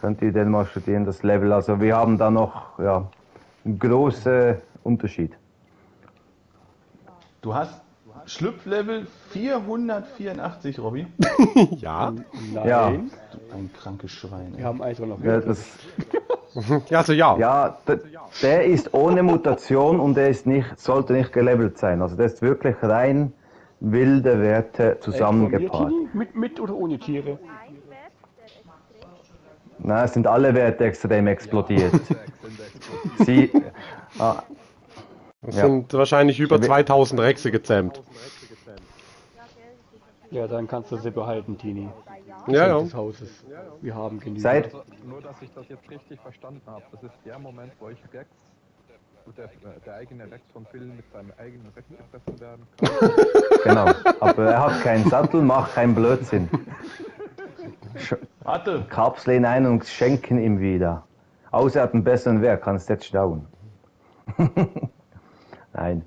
C: Könnt ihr denn mal studieren, das Level? Also wir haben da noch ja, einen großen Unterschied.
B: Du hast Schlüpflevel 484, Robby.
A: Ja.
E: Nein.
C: Ja.
B: Du ein krankes Schwein.
E: Wir
B: Ey.
E: haben eins auch noch
C: Ja, das,
A: Ja, also ja.
C: ja d- der ist ohne Mutation und der ist nicht, sollte nicht gelevelt sein. Also der ist wirklich rein wilde Werte zusammengepackt.
E: Tini? Mit, mit oder ohne Tiere?
C: Na, es sind alle Werte extrem explodiert. Sie, ah,
A: Es
C: Ja.
A: sind wahrscheinlich über 2000 Rechse gezähmt.
E: Ja, dann kannst du sie behalten, Tini.
A: Ja, ja.
E: Des Hauses. Wir haben genügend.
C: Seit-
G: Also, nur, dass ich das jetzt richtig verstanden habe. Das ist der Moment, wo ich Rex, wo der, der eigene Rex von Phil mit seinem eigenen Rex gefressen werden kann.
C: genau. Aber er hat keinen Sattel, macht keinen Blödsinn. Sch
B: Warte,
C: Kapsel hinein und schenken ihm wieder. Außer er hat einen besseren Wert, kannst jetzt staunen. Nein,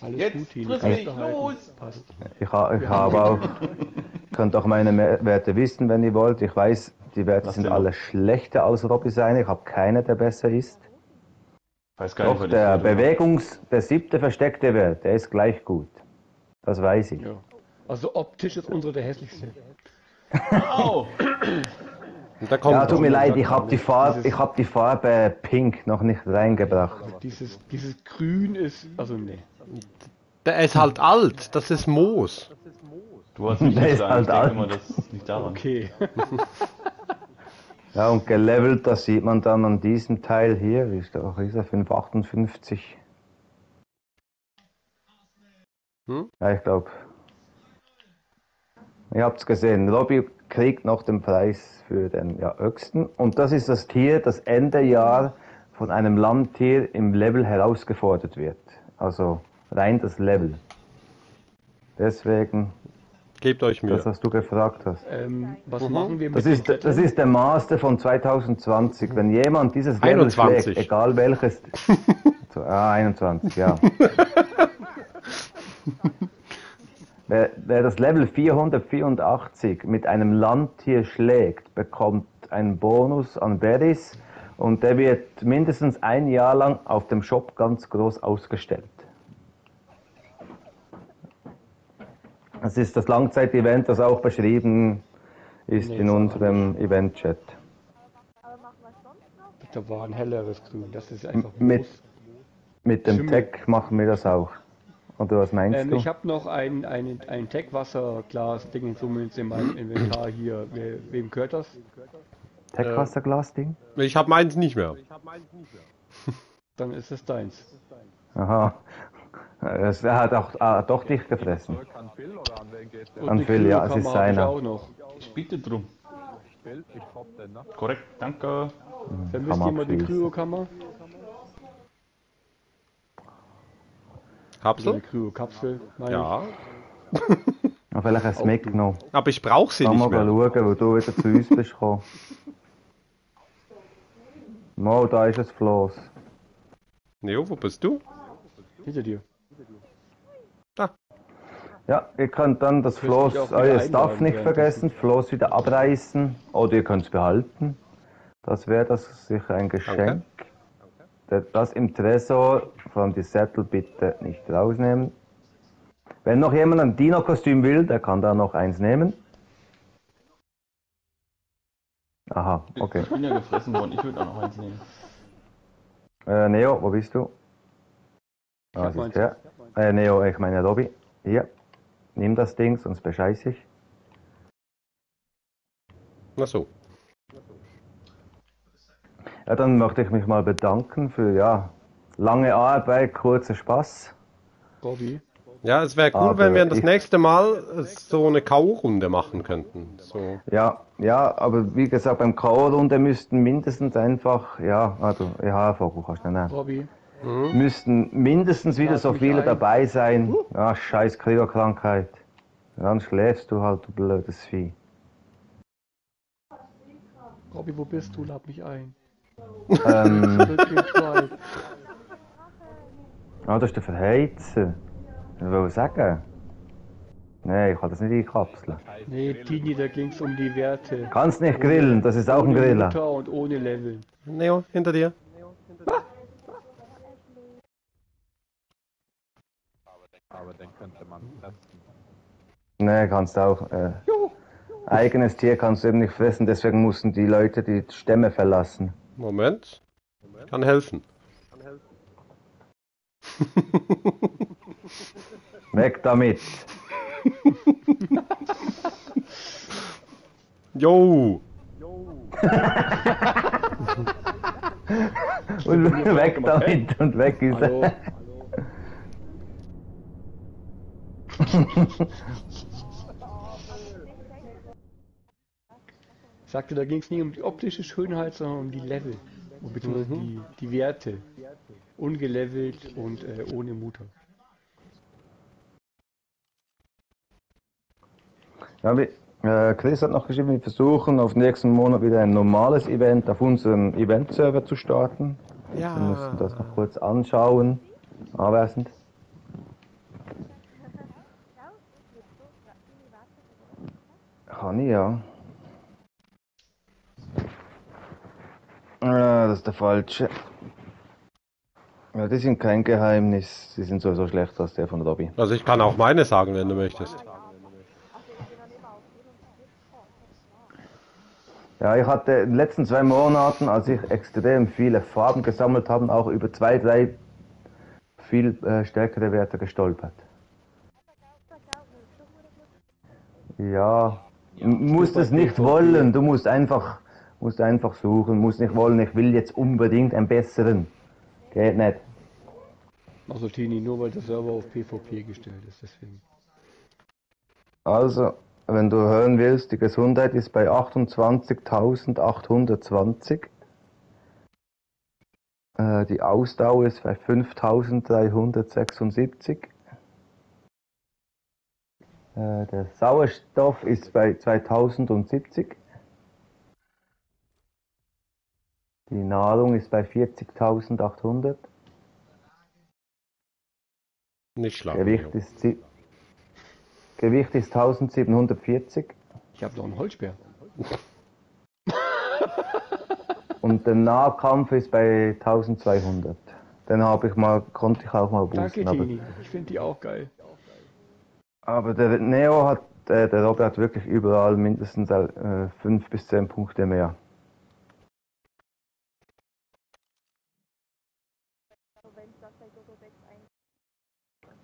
E: Alles
B: Jetzt
E: gut, Tini.
B: los!
E: Passt.
C: ich, ha ich habe auch, könnt auch meine Me- Werte wissen, wenn ihr wollt. Ich weiß, die Werte
B: Was
C: sind alle schlechter als Robby seine. Ich habe keinen, der besser ist.
B: weiß gar nicht,
C: Doch der
B: ich.
C: Bewegungs-, der siebte versteckte Wert, der ist gleich gut. Das weiß ich.
E: Ja. Also optisch ist unsere der hässlichste.
B: Au!
A: Und da kommt
C: Ja, tut mir leid, ich habe die,
E: nicht.
C: Farbe, ich hab die Farbe Pink noch nicht reingebracht.
E: Dieses, dieses Grün ist. Also nee.
A: Der ist halt alt. Das ist Moos.
B: Du hast mich
C: Der ist halt
B: Ich denke
C: alt.
B: mal, das liegt daran.
E: Okay.
C: Ja, und gelevelt, das sieht man dann an diesem Teil hier. Wie ist der auch ist er? 558.
A: Hm?
C: Ja, ich glaube. Ihr habt's gesehen. Robby kriegt noch den Preis für den ja, höchsten. Und das ist das Tier, das Ende Jahr von einem Landtier im Level herausgefordert wird. Also rein das Level. Deswegen,
A: Gebt euch
C: das,
A: Mühe.
C: was du gefragt hast.
E: Ähm, was
A: Mhm.
E: machen wir mit
C: Das ist, das ist der Master von 2020. Wenn jemand dieses Level
A: 21.
C: schlägt, egal welches. Ah, 21, ja. wer, wer das Level 484 mit einem Landtier schlägt, bekommt einen Bonus an Berries und der wird mindestens ein Jahr lang auf dem Shop ganz groß ausgestellt. Das ist das Langzeit-Event, das auch beschrieben ist
E: Nee,
C: in unserem Event-Chat.
E: Da war ein helleres Grün. Das ist einfach
C: Mit-. Mit dem
E: Schimmel.
C: Tech machen wir das auch. Oder was meinst
E: Ähm,
C: du?
E: ich habe noch ein, ein, ein Tech-Wasserglas-Ding in Summens in meinem Inventar hier. We, wem gehört das?
C: Tech-Wasserglas-Ding?
A: Ich habe meins nicht mehr.
E: Dann ist es deins.
C: Aha. Das, er hat auch, ah, doch dich gefressen.
G: An Phil oder an wen geht der?
E: Und
C: An Phil, ja, es ist seiner.
E: auch noch.
B: Ich bitte drum.
G: Phil, ich hab den nach.
B: Korrekt, danke.
E: Vermisst jemand die. Kryokammer?
A: Kapsel?
E: die Kryokapsel? meine
A: Ja.
C: Ja, vielleicht hast du es mitgenommen.
A: Aber ich brauche sie
C: Kann
A: nicht
C: mal
A: mehr.
C: schauen, wo du wieder zu uns bist gekommen. Mo, da ist es Floß.
A: Neo, wo bist du?
E: Hinter dir.
C: Ja, ihr könnt dann das Floß, euer Stuff nicht vergessen, Floß wieder abreißen oder ihr könnt es behalten. Das wäre das sicher ein Geschenk. Das- Das im Tresor von die Sättel bitte nicht rausnehmen. Wenn noch jemand ein Dino-Kostüm will, der kann da noch eins nehmen. Aha, okay.
B: Ich bin ja gefressen worden. Ich würde auch noch eins nehmen.
C: Äh, Neo, wo bist du?
E: Ich
C: Ah, das ist der. Äh, Neo, ich meine Robby. Hier, nimm das Ding, sonst bescheiß ich.
A: Na so.
C: Ja, dann möchte ich mich mal bedanken für ja lange Arbeit, kurzer Spaß.
E: Robby.
A: Ja, es wäre cool,
C: Aber
A: wenn wir das nächste Mal so eine K.O.-Runde machen könnten. So.
C: Ja, ja, aber wie gesagt, beim K.O.-Runde müssten mindestens einfach, ja, also, ja, kannst du nicht nehmen.
E: Robby.
A: Mhm.
C: müssten mindestens wieder so viele
E: ein.
C: dabei sein. Ach, scheiß Kriegerkrankheit. Dann schläfst du halt, du blödes Vieh.
E: Robby, wo bist du? Lad mich ein.
C: Ähm, ah, das ist der Verheizer. Was will ich sagen? Nein, ich kann das nicht einkapseln.
E: Nee, Tini, da ging's um die Werte.
C: Kannst nicht grillen, das ist auch ein Griller.
E: Mutter und ohne Level.
A: Neo, hinter dir.
G: Aber den könnte man testen.
C: Nee, kannst auch. Äh, eigenes Tier kannst du eben nicht fressen, deswegen mussten die Leute die Stämme verlassen.
A: Moment. Kann helfen.
C: Weg damit!
A: Jo!
C: Und weg damit und weg ist er.
E: Sagte, da ging's nie um die optische Schönheit, sondern um die Level. Beziehungsweise die, die Werte. Ungelevelt und äh, ohne Mutter.
C: Ja, wir, äh, Chris hat noch geschrieben, wir versuchen auf nächsten Monat wieder ein normales Event auf unserem Event-Server zu starten. Wir müssen das noch kurz anschauen. Anwesend. Kann ich ja. Ah, das ist der falsche. Ja, die sind kein Geheimnis. Die sind sowieso schlechter als der von der Lobby.
A: Also ich kann auch meine sagen, wenn du möchtest.
C: Ja, ich hatte in den letzten zwei Monaten, als ich extrem viele Farben gesammelt habe, auch über zwei, drei viel äh, stärkere Werte gestolpert. Ja, m- musst es nicht wollen, du musst einfach, musst einfach suchen, musst nicht wollen, ich will jetzt unbedingt einen besseren. Geht nicht.
E: Also Tini, nur weil der Server auf PvP gestellt ist, deswegen.
C: Also, wenn du hören willst, die Gesundheit ist bei 28.820. Äh, die Ausdauer ist bei 5.376. Äh, der Sauerstoff ist bei 2070. Die Nahrung ist bei 40.800.
A: Nicht schlau.
C: Gewicht ist, sie- Gewicht ist 1740.
E: Ich habe noch einen Holzspeer.
C: Und der Nahkampf ist bei 1200. Den habe ich mal, konnte ich auch mal
E: Danke,
C: boosten. Aber,
E: Tini. Ich finde die auch geil.
C: aber der Neo hat, äh, der Robert hat wirklich überall mindestens äh, 5 bis 10 Punkte mehr.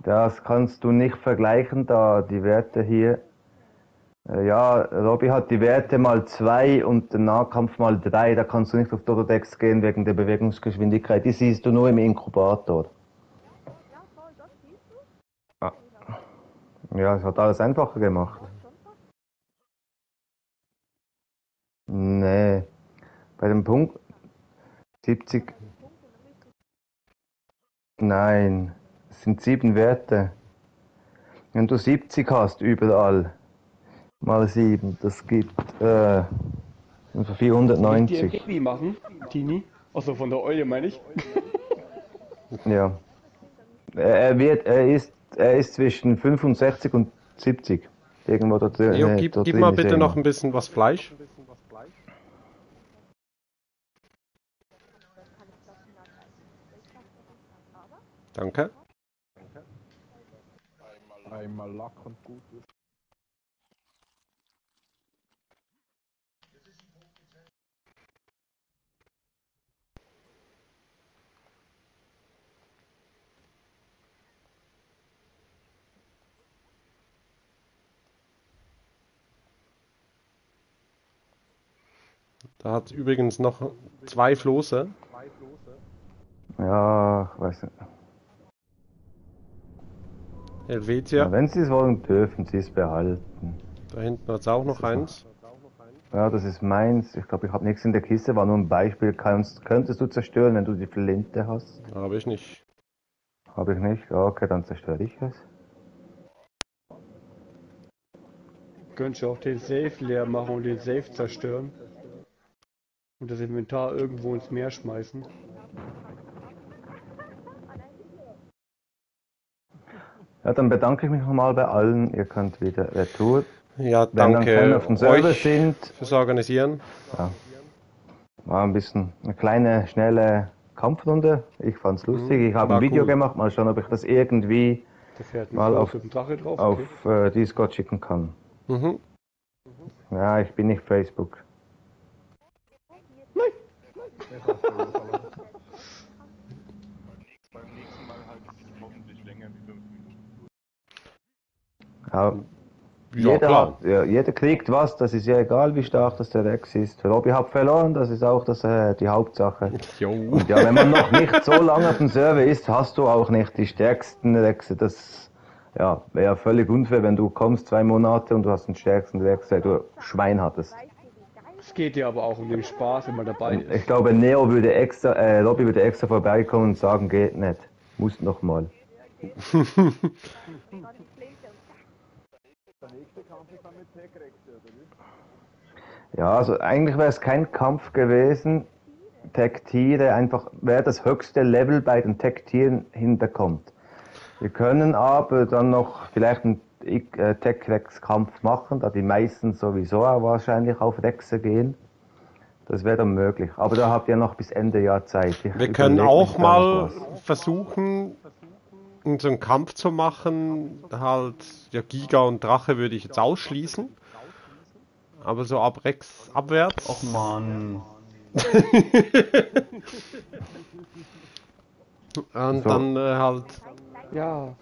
C: Das kannst du nicht vergleichen, da die Werte hier. Äh, ja, Robby hat die Werte mal 2 und der Nahkampf mal 3. Da kannst du nicht auf Dododex gehen wegen der Bewegungsgeschwindigkeit. Die siehst du nur im Inkubator. Ah. Ja, es hat alles einfacher gemacht. Nee. Bei dem Punkt 70. Nein, sind sieben Werte. Wenn du 70 hast überall, mal 7, das gibt äh,
E: Soll ich dir ein
C: 490.
E: Baby machen, Tini? Also von der Eule meine ich.
C: Ja. Er wird, er ist, er ist zwischen 65 und 70. Irgendwo dort, äh,
A: gib,
C: dort
A: gib
C: drin
A: mal bitte noch ein bisschen was Fleisch. Danke.
G: Einmal Lack und gut ist.
A: Da hat übrigens noch zwei Floße.
C: Ja, ich weiß nicht.
A: Helvetia.
C: Ja, wenn sie es wollen, dürfen sie es behalten.
A: Da hinten hat es auch noch eins.
C: Ja, das ist meins. Ich glaube, ich habe nichts in der Kiste, war nur ein Beispiel. Kannst, könntest du zerstören, wenn du die Flinte hast?
A: Habe ich nicht.
C: Habe ich nicht. Okay, dann zerstöre ich es.
E: Könntest du auch den Safe leer machen und den Safe zerstören. Und das Inventar irgendwo ins Meer schmeißen.
C: Ja, dann bedanke ich mich nochmal bei allen. Ihr könnt wieder Retour.
A: Ja,
C: Wenn dann
A: danke
C: auf dem Server
A: euch
C: sind,
A: fürs Organisieren.
C: war ein bisschen eine kleine, schnelle Kampfrunde. Ich fand's lustig. Ich habe ein Video
A: cool.
C: gemacht. Mal schauen, ob ich das irgendwie Mal auf- auf
E: Okay.
C: äh, Discord schicken kann.
A: Mhm.
C: Ja, ich bin nicht Facebook.
F: Beim nächsten Mal halt hoffentlich länger wie fünf Minuten.
C: Ja,
A: Ja,
C: jeder,
A: klar.
C: hat, ja, jeder kriegt was, das ist ja egal, wie stark das der Rex ist. Robby hat verloren, das ist auch das, äh, die Hauptsache.
A: Jo.
C: Und ja, wenn man noch nicht so lange auf dem Server ist, hast du auch nicht die stärksten Rexe. Das ja, wäre völlig unfair, wenn du kommst zwei Monate und du hast den stärksten Rex, weil du Schwein hattest.
E: Es geht ja aber auch um den Spaß, wenn man dabei ist.
C: ich glaube, Neo würde extra, äh, Robby würde extra vorbeikommen und sagen, geht nicht. Muss Ja, also eigentlich wäre es kein Kampf gewesen. Tech-Tiere einfach, wer das höchste Level bei den Tech-Tieren hinterkommt. Wir können aber dann noch vielleicht einen äh, Tech-Rex-Kampf machen, da die meisten sowieso auch wahrscheinlich auf Rexe gehen. Das wäre dann möglich. Aber da habt ihr noch bis Ende Jahr Zeit. Ich
A: Wir können auch mal
C: was.
A: versuchen, so einen Kampf zu machen. Halt, ja, Giga und Drache würde ich jetzt ausschließen. Aber so ab Rex abwärts.
B: Och man.
A: Und
C: So.
A: dann äh, halt.
E: Ja,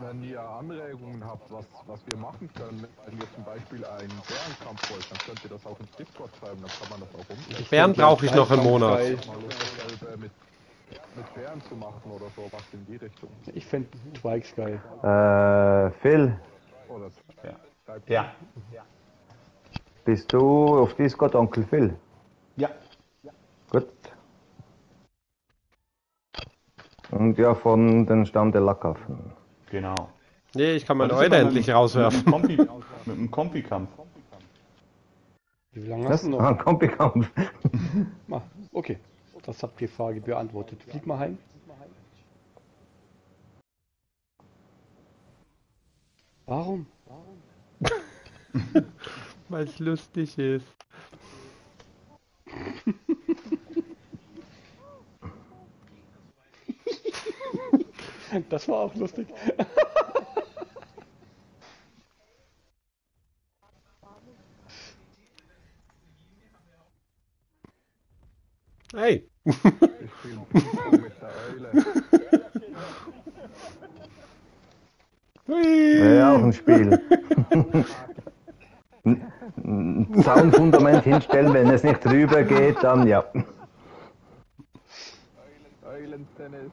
G: wenn ihr Anregungen habt, was, was wir machen können, wenn ihr zum Beispiel einen Bärenkampf wollt, dann könnt ihr das auch ins Discord schreiben, dann kann man das auch umsetzen.
A: Bären brauche ich noch einen Monat.
G: Mit, Bären zu machen oder so, was in die Richtung.
E: Ich fände Twikes geil.
C: Äh, Phil,
G: Oder
B: Ja.
C: bist du auf Discord Onkel Phil?
B: Ja.
C: Gut. Und ja, von den Stamm der Lackaffen.
B: Genau.
A: Nee, ich kann meine Eule endlich rauswerfen.
B: Mit einem Kompi- Kompikampf.
E: Wie lange hast du noch?
C: Ah, Kompikampf.
E: Ah, okay, das habt die Frage beantwortet. Flieg mal heim. Warum?
A: Weil es lustig ist.
E: Das war auch lustig.
A: Hey!
G: ich Ping-Pong mit der Eule.
A: Hui.
C: Ja, auch ein Spiel. Ein- Zaunfundament hinstellen, wenn es nicht rüber geht, dann ja.
G: Eulentennis.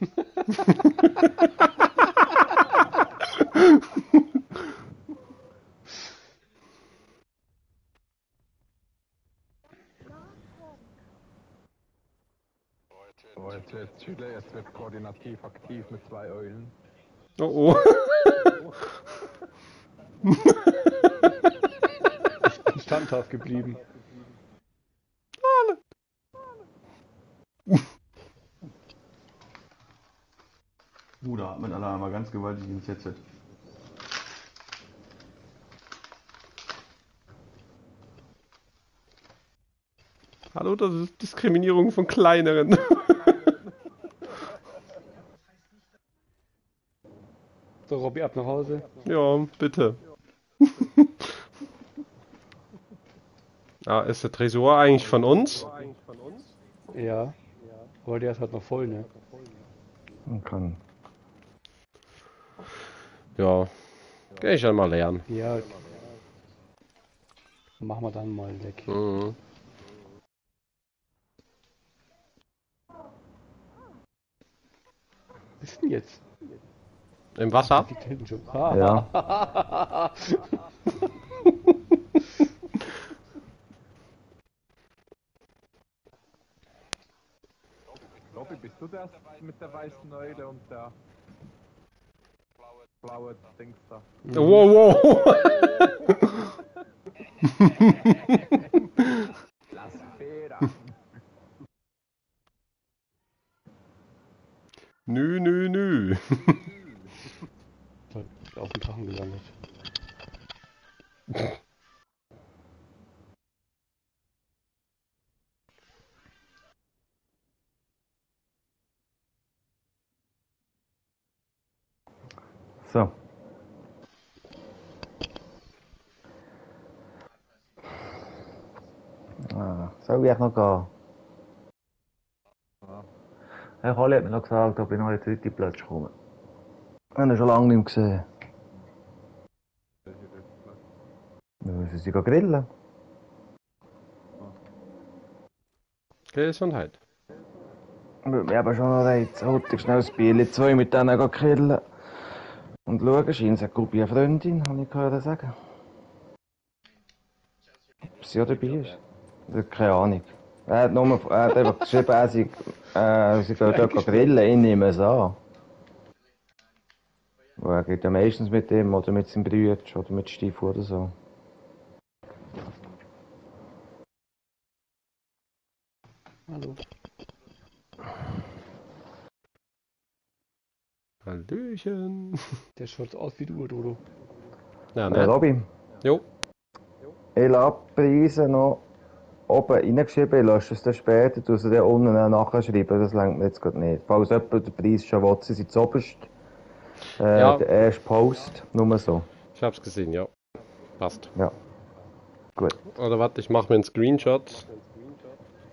G: Oh, jetzt wird Chile, jetzt wird koordinativ aktiv mit zwei Eulen.
A: Oh oh.
E: Standhaft geblieben.
B: Uh, da atmen alle einmal ganz gewaltig ins Headset.
A: Hallo, das ist Diskriminierung von kleineren.
E: So, Robby, ab nach Hause.
A: ja, bitte. ah, ist der Tresor eigentlich von uns?
E: Ja. Aber der ist halt noch voll, ne?
C: Man kann.
A: Ja. Geh ich einmal lernen.
E: Ja. Machen wir dann mal weg.
A: Mhm.
E: ist denn jetzt?
A: Im Wasser?
C: Ja.
G: Robby, bist du der mit der weißen Eule und der blaue Dings da?
A: Wow, wow.
G: Las Fera.
A: nü, nü, nü.
E: Auf den Drachen gelandet.
C: So. Ah, noch gehen? Herr Holly hat mir noch gesagt, ob ich noch in den dritten Platz komme. Ich habe ihn schon lange nicht mehr gesehen. Ja, müssen sie grillen?
A: Gesundheit.
C: Würde mich aber schon noch reizen. Heute schnell das Bier zwei mit denen grillen. Und schauen, scheint eine gute Freundin, habe ich gehört sagen. Ob sie auch dabei ist? Keine Ahnung. Er hat, nur, er hat einfach geschrieben, er sei, äh, sie gehen dort grillen, ich nehme es an. Weil er geht ja meistens mit ihm oder mit seinem Bruder oder mit Stief oder so.
E: Hallo.
A: Hallöchen.
E: Der schaut aus wie du, Dodo.
A: Ja, ne?
C: Robin,
A: Jo.
C: ich lasse Preise noch oben reingeschrieben, ich lösche es dann später, du sie dann unten auch nachschreiben, das längt mir jetzt gerade nicht. Falls jemand den Preis schon will, sie sind zuoberst. Äh,
A: Ja.
C: Der erste Post, nur so.
A: Ich hab's gesehen, ja. Passt.
C: Ja. Gut.
A: Oder warte, ich mache mir einen Screenshot.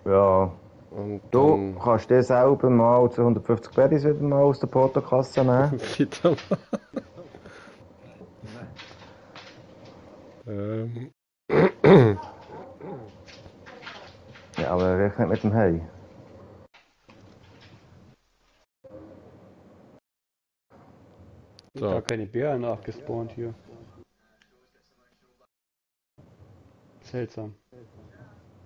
C: Ja.
A: Und
C: Du
A: dann
C: kannst dir selber mal 250 Berries wieder mal aus der Portokasse nehmen.
A: wieder mal. ähm,
C: aber rechnet mit dem Hey.
A: So.
E: Gar keine Bären nachgespawnt hier. Seltsam.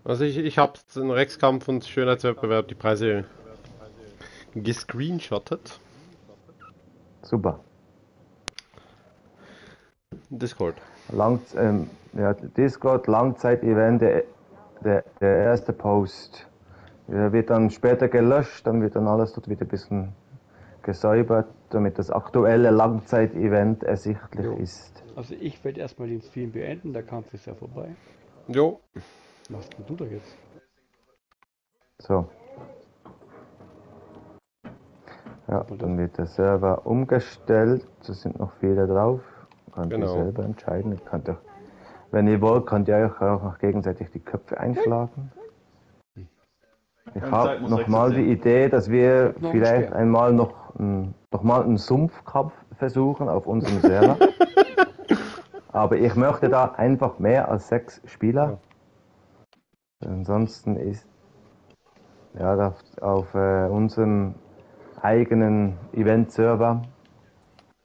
A: also ich, ich habe den Rexkampf und Schönheitswettbewerb die Preise gescreenshottet.
C: Super.
A: Discord.
C: Lang, ähm, ja, Discord, Langzeit-Event, der, der, erste Post. Der wird dann später gelöscht, dann wird dann alles dort wieder ein bisschen gesäubert, damit das aktuelle Langzeit-Event ersichtlich
E: Jo.
C: ist.
E: Also ich werde erstmal den Stream beenden, der Kampf ist ja vorbei.
A: Jo.
E: Was machst denn du da jetzt?
C: So. Ja, dann wird der Server umgestellt. Es sind noch viele drauf. Könnt
A: Genau.
C: ihr selber entscheiden. Ihr könnt auch, wenn ihr wollt, könnt ihr euch auch noch gegenseitig die Köpfe einschlagen. Ich habe nochmal die. Idee, dass wir
E: Noch
C: vielleicht einmal noch, noch mal einen Sumpfkampf versuchen auf unserem Server. Aber ich möchte da einfach mehr als sechs Spieler. Ansonsten ist ja auf, auf äh, unserem eigenen Event-Server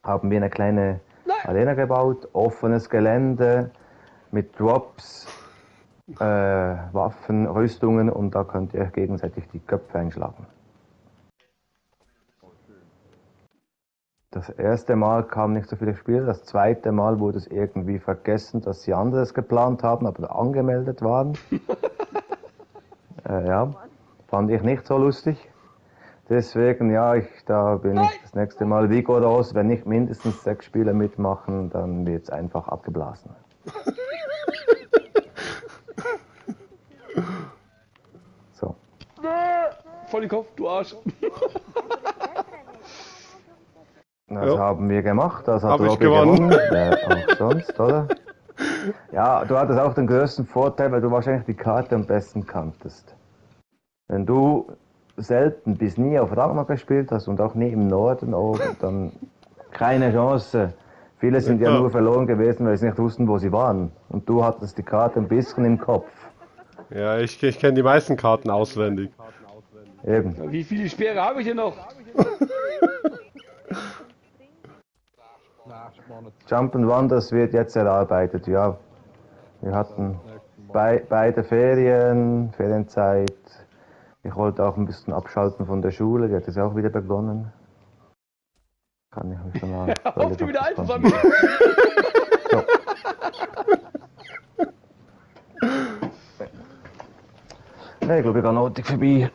C: haben wir eine kleine Arena gebaut, offenes Gelände mit Drops, äh, Waffen, Rüstungen und da könnt ihr euch gegenseitig die Köpfe einschlagen. Das erste Mal kamen nicht so viele Spieler, das zweite Mal wurde es irgendwie vergessen, dass sie anderes geplant haben, aber angemeldet waren. äh, ja, fand ich nicht so lustig. Deswegen, ja, ich, da bin ich das nächste Mal rigoros. Wenn nicht mindestens sechs Spieler mitmachen, dann wird es einfach abgeblasen.
E: Voll den Kopf, du Arsch.
C: Das
A: Ja.
C: haben wir gemacht, das hat
A: Hab gewonnen.
C: gewonnen. Wer auch sonst, oder? Ja, du hattest auch den größten Vorteil, weil du wahrscheinlich die Karte am besten kanntest. Wenn du selten bis nie auf Ragnar gespielt hast und auch nie im Norden oben, dann keine Chance. Viele sind ja
A: Ja.
C: nur verloren gewesen, weil sie nicht wussten, wo sie waren. Und du hattest die Karte ein bisschen im Kopf.
A: Ja, ich, ich kenne die meisten Karten auswendig.
C: Eben.
E: Wie viele Speere habe ich denn noch?
C: Jump and das wird jetzt erarbeitet, ja. Wir hatten bei, beide Ferien, Ferienzeit. Ich wollte auch ein bisschen abschalten von der Schule, die hat jetzt auch wieder begonnen. Kann ich mich schon mal.
E: Auf die wieder
C: völlig
E: einzusammeln.
C: Nein, ich glaube, ich gehe notig vorbei.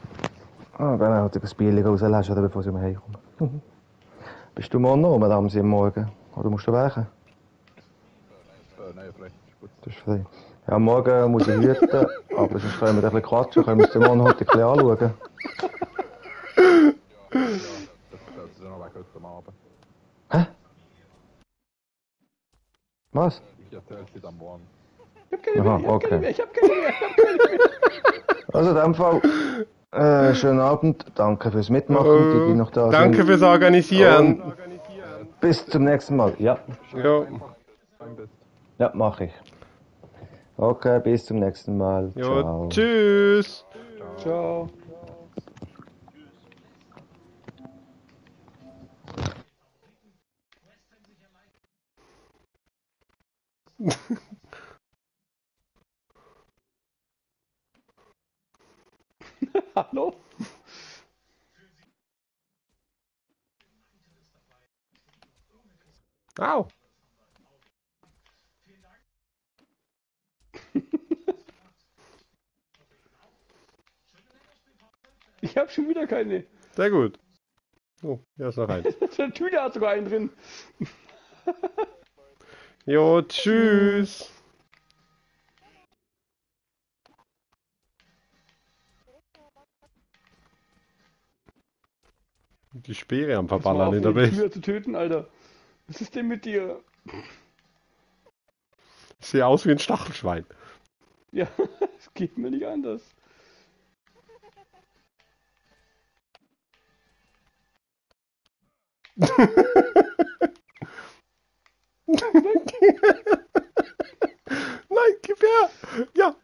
C: Ah, ich gehe notig ein Bier rauslassen, oder bevor sie mir heimkommen. Bist du morgen noch um, am Morgen? Oder musst du?
G: Äh, nein, gut.
C: Das ist frei. Ja, morgen muss ich hüten, aber sonst können wir ein bisschen quatschen, können wir uns den morgen heute ein bisschen anschauen.
G: Das das ist ja noch weg heute Abend.
C: Hä? Was?
G: Ich erzähle es dir dann morgen.
E: Ich hab keine
C: Aha,
E: mehr, ich hab keine
C: okay.
E: mehr, ich hab keine mehr, ich hab keine mehr.
C: Also in dem Fall, äh, schönen Abend, danke fürs Mitmachen, die, die noch da
A: Danke
C: sind.
A: fürs Organisieren.
C: Bis zum nächsten Mal. Ja,
G: bist.
C: ja, mach ich. Okay, bis zum nächsten Mal.
A: jo,
C: Ciao.
A: tschüss.
E: Ciao. Hallo?
A: Au.
E: Ich hab schon wieder keine.
A: Sehr gut. Oh, hier ist noch eins.
E: Der Tüte hat sogar einen drin.
A: Jo, tschüss. Die Speere am Verballern in der Base.
E: Tür zu töten, Alter. Was ist denn mit dir?
A: Ich sehe aus wie ein Stachelschwein.
E: Ja, es geht mir nicht anders.
A: Nein, gib her! Ja!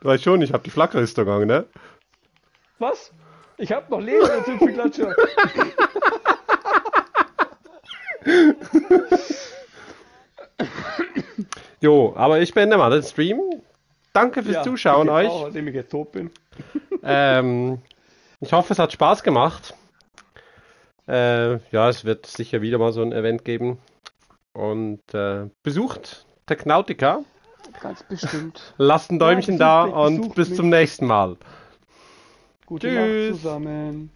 A: Du weißt schon, ich hab die Flakristung gegangen, ne?
E: Was? Ich hab noch Leder dazu für Klatscher.
A: Jo, aber ich beende mal den Stream. Danke fürs Zuschauen
E: ich
A: euch.
E: Auch, ich jetzt tot bin.
A: Ähm, ich hoffe, es hat Spaß gemacht. Äh, ja, es wird sicher wieder mal so ein Event geben. Und äh, besucht Technautica.
E: Ganz bestimmt.
A: Lasst ein
E: Ja,
A: Däumchen
E: besucht
A: da und bis
E: mich.
A: zum nächsten Mal.
E: Gute
A: Tschüss.
E: Nacht zusammen.